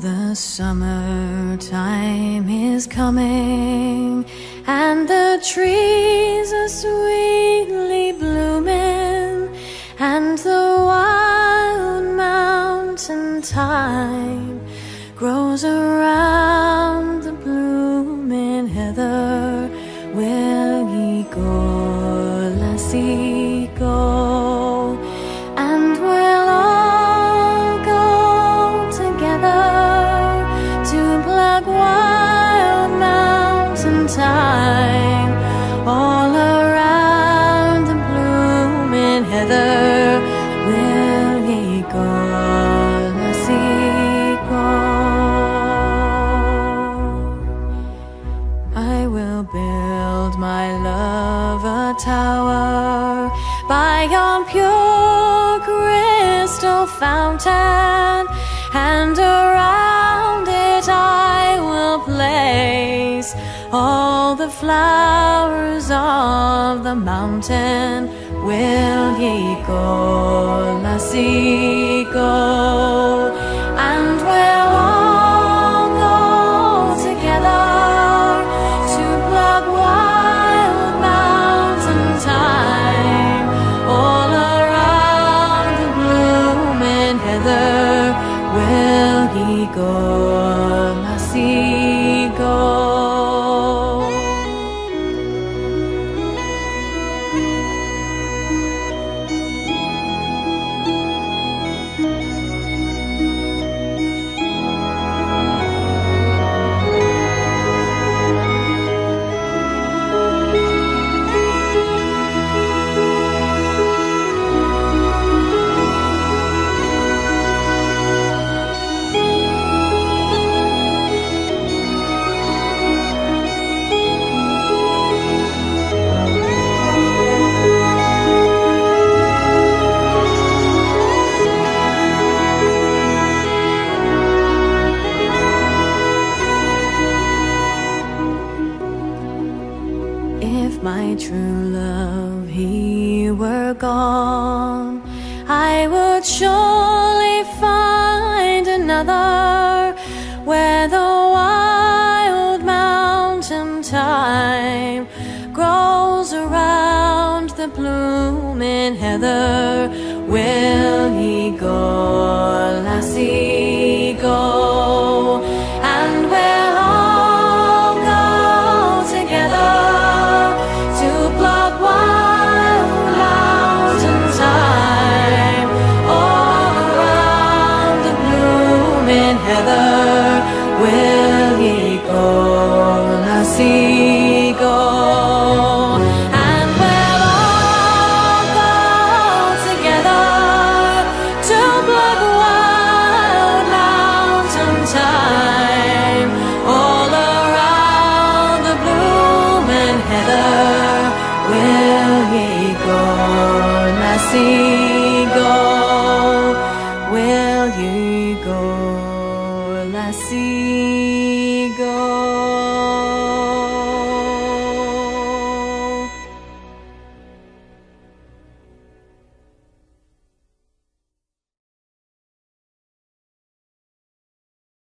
the summertime is coming and the trees are sweetly blooming and the wild mountain thyme grows around thyme all around the blooming heather. Will ye go? I will build my love a tower by yon pure crystal fountain, and all the flowers of the mountain. Will ye go, lassie, go? If my true love he were gone, I would surely find another where the wild mountain thyme grows around the blooming heather. Will he go, lassie, blooming heather. Will ye go, lassie, go? And we'll all go together to mountain thyme all around the heather. Will ye? see.